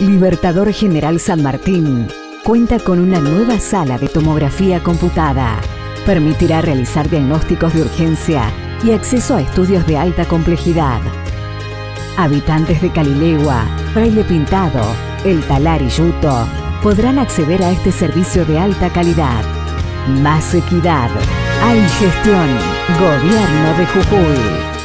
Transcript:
Libertador General San Martín cuenta con una nueva sala de tomografía computada. Permitirá realizar diagnósticos de urgencia y acceso a estudios de alta complejidad. Habitantes de Calilegua, Fraile Pintado, El Talar y Yuto podrán acceder a este servicio de alta calidad. Más equidad. Hay gestión. Gobierno de Jujuy.